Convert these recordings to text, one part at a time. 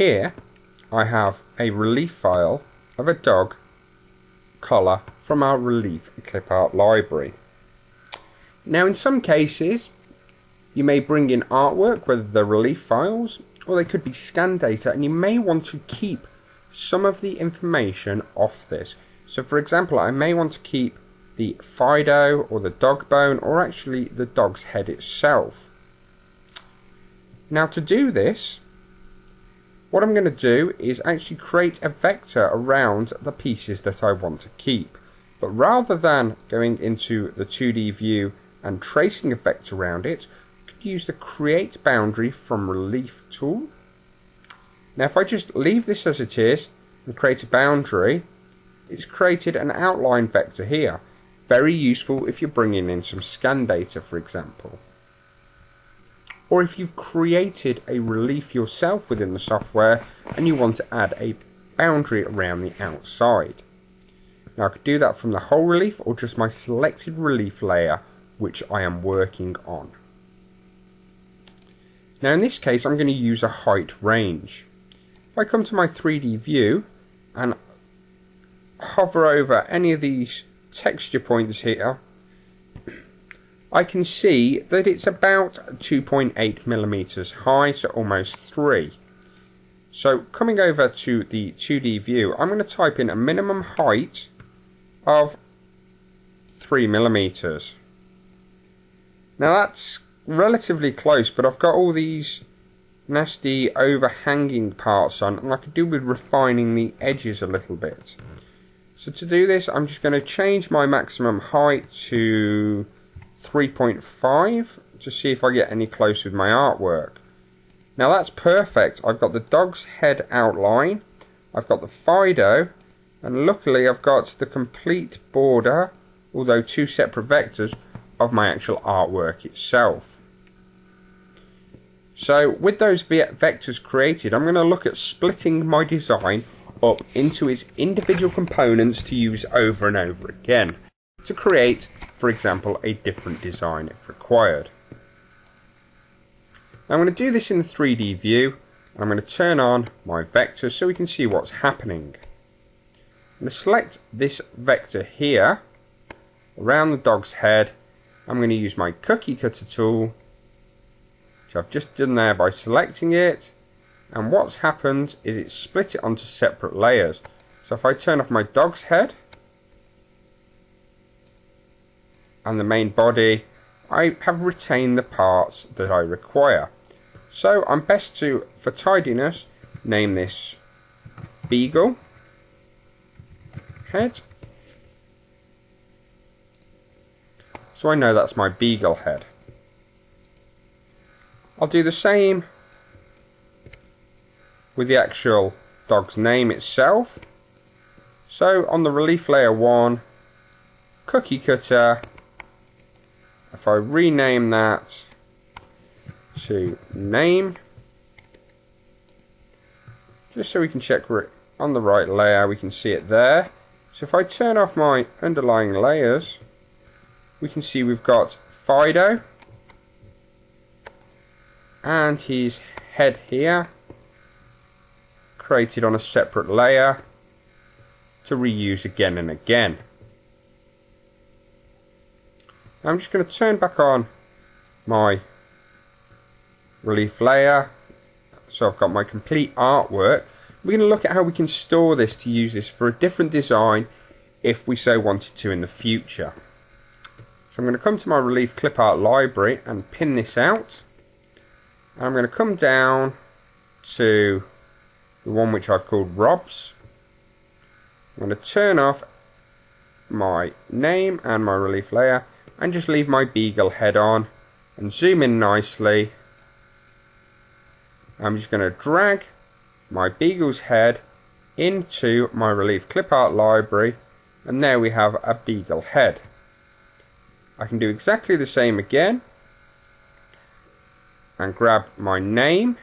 here I have a relief file of a dog collar from our relief clip art library. Now in some cases you may bring in artwork whether they're relief files or they could be scan data and you may want to keep some of the information off this. So for example I may want to keep the Fido or the dog bone or actually the dog's head itself. Now to do this what I'm going to do is actually create a vector around the pieces that I want to keep. But rather than going into the 2D view and tracing a vector around it, I could use the create boundary from relief tool. Now if I just leave this as it is and create a boundary, it's created an outline vector here. Very useful if you're bringing in some scan data for example or if you've created a relief yourself within the software and you want to add a boundary around the outside. Now I could do that from the whole relief or just my selected relief layer which I am working on. Now in this case I'm going to use a height range. If I come to my 3D view and hover over any of these texture points here I can see that it's about 2.8 millimeters high, so almost 3. So coming over to the 2D view, I'm going to type in a minimum height of 3 millimeters. Now that's relatively close, but I've got all these nasty overhanging parts on, and I could do with refining the edges a little bit. So to do this, I'm just going to change my maximum height to 3.5 to see if I get any close with my artwork. Now that's perfect. I've got the dog's head outline, I've got the Fido, and luckily I've got the complete border, although two separate vectors, of my actual artwork itself. So with those vectors created, I'm going to look at splitting my design up into its individual components to use over and over again to create for example, a different design if required. Now I'm going to do this in the 3D view. And I'm going to turn on my vector so we can see what's happening. I'm going to select this vector here around the dog's head. I'm going to use my cookie cutter tool which I've just done there by selecting it and what's happened is it's split it onto separate layers. So if I turn off my dog's head and the main body, I have retained the parts that I require. So I'm best to, for tidiness, name this Beagle head. So I know that's my Beagle head. I'll do the same with the actual dog's name itself. So on the relief layer 1, cookie cutter, if I rename that to name, just so we can check on the right layer, we can see it there. So if I turn off my underlying layers, we can see we've got Fido and his head here created on a separate layer to reuse again and again. I'm just going to turn back on my relief layer. So I've got my complete artwork. We're going to look at how we can store this to use this for a different design if we so wanted to in the future. So I'm going to come to my relief clip art library and pin this out. And I'm going to come down to the one which I've called Rob's. I'm going to turn off my name and my relief layer and just leave my beagle head on and zoom in nicely. I'm just going to drag my beagle's head into my relief clip art library and there we have a beagle head. I can do exactly the same again and grab my name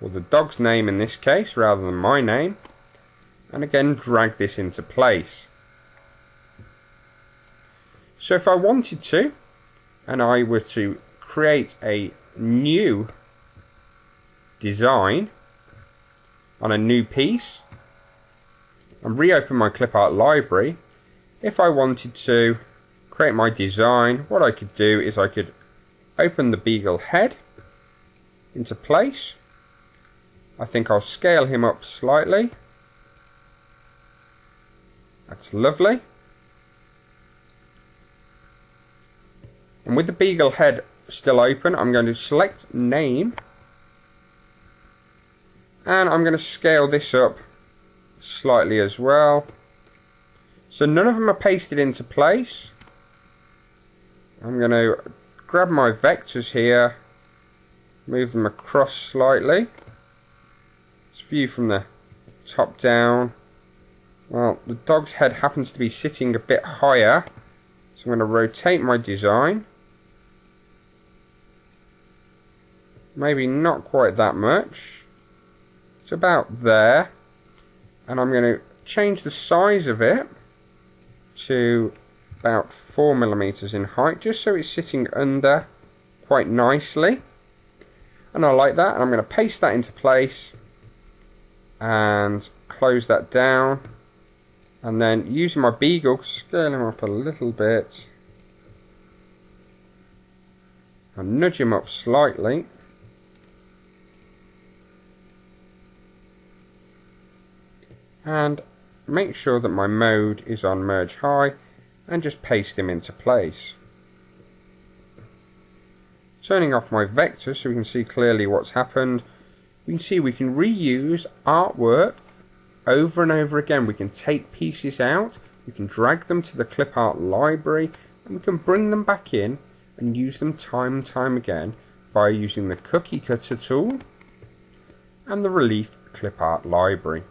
or the dog's name in this case rather than my name and again drag this into place. So if I wanted to, and I were to create a new design, on a new piece and reopen my clip art library, if I wanted to create my design, what I could do is I could open the beagle head into place. I think I'll scale him up slightly. That's lovely. And with the beagle head still open, I'm going to select name. And I'm going to scale this up slightly as well. So none of them are pasted into place. I'm going to grab my vectors here, move them across slightly. Let's view from the top down. Well, the dog's head happens to be sitting a bit higher, so I'm going to rotate my design. Maybe not quite that much. It's about there. And I'm going to change the size of it to about 4 millimeters in height just so it's sitting under quite nicely and I like that and I'm going to paste that into place and close that down and then using my beagle scale him up a little bit and nudge him up slightly and make sure that my mode is on merge high and just paste him into place. Turning off my vector so we can see clearly what's happened, we can see we can reuse artwork over and over again. We can take pieces out, we can drag them to the clip art library, and we can bring them back in and use them time and time again by using the cookie cutter tool and the relief clip art library.